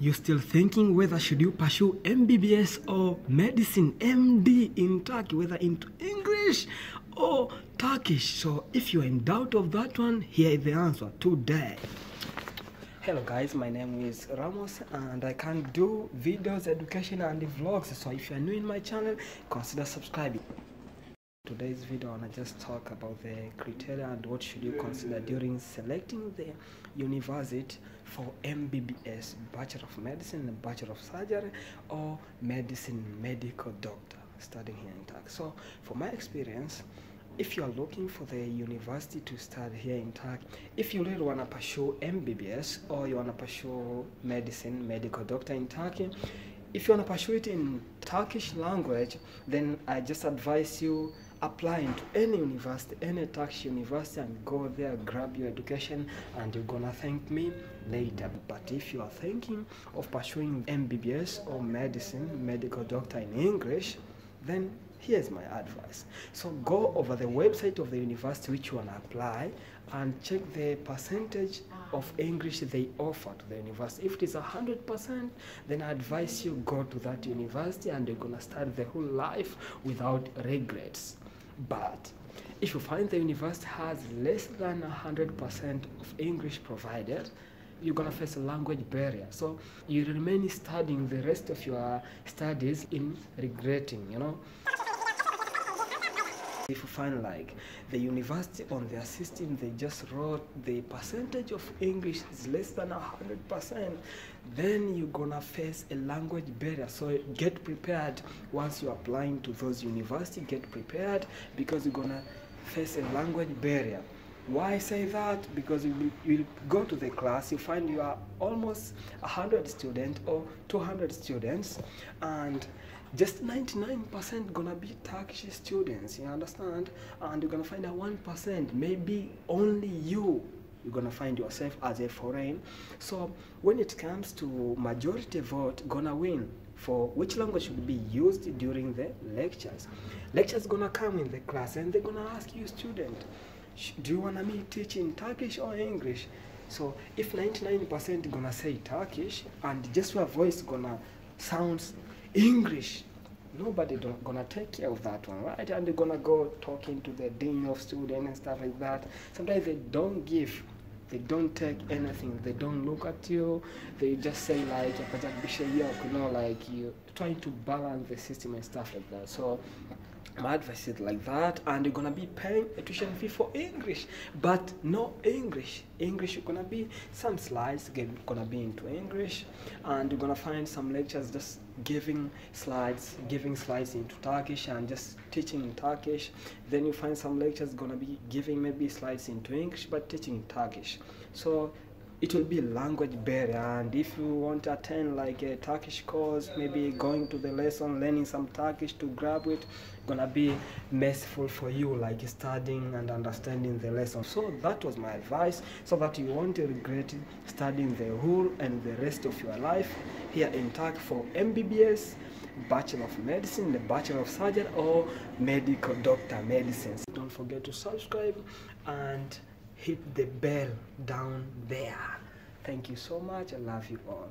you're still thinking whether should you pursue MBBS or medicine MD in Turkey, whether into English or Turkish. So if you're in doubt of that one, here is the answer today. Hello guys, my name is Ramose and I can do videos, education and vlogs. So if you're new in my channel, consider subscribing. Today's video I wanna just talk about the criteria and what should you consider during selecting the university for MBBS, Bachelor of Medicine, Bachelor of Surgery or Medicine Medical Doctor studying here in Turkey. So for my experience, if you are looking for the university to study here in Turkey, if you really want to pursue MBBS or you want to pursue medicine, medical doctor in Turkey, if you want to pursue it in Turkish language, then I just advise you applying to any university, any Turkish university, and go there, grab your education, and you're gonna thank me later. But if you are thinking of pursuing MBBS or medicine, medical doctor in English, then here's my advice. So go over the website of the university which you want to apply and check the percentage ah. of English they offer to the university. If it is 100%, then I advise you go to that university and you're going to start the whole life without regrets. But if you find the university has less than 100% of English provided, you're gonna face a language barrier. So you remain studying the rest of your studies in regretting, you know. If you find like the university on their system, they just wrote the percentage of English is less than hundred percent, then you're gonna face a language barrier. So get prepared once you're applying to those universities. Get prepared because you're gonna face a language barrier. Why say that? Because you will go to the class, you find you are almost 100 students or 200 students, and just 99% gonna be Turkish students, you understand? And you're gonna find that 1%, maybe only you you're gonna find yourself as a foreign. So when it comes to majority vote, gonna win for which language should be used during the lectures. Lectures gonna come in the class and they're gonna ask you student, do you wanna me teach in Turkish or English? So if 99% gonna say Turkish and just your voice gonna sounds English, nobody gonna take care of that one, right? And they're gonna go talking to the dean of students and stuff like that. Sometimes they don't give, they don't take anything, they don't look at you, they just say like, you know, like you trying to balance the system and stuff like that. So my advice is like that and you're gonna be paying a tuition fee for english. But no english. English you're gonna be some slides get gonna be into english and you're gonna find some lectures just giving slides giving slides into turkish and just teaching in turkish. Then you find some lectures gonna be giving maybe slides into english but teaching in turkish. So it will be language barrier and if you want to attend like a turkish course maybe going to the lesson learning some turkish to grab it gonna be merciful for you like studying and understanding the lesson. So that was my advice so that you won't regret studying the whole and the rest of your life here in turkey for mbbs bachelor of medicine the bachelor of surgery or medical doctor medicines don't forget to subscribe and hit the bell down there. Thank you so much. I love you all.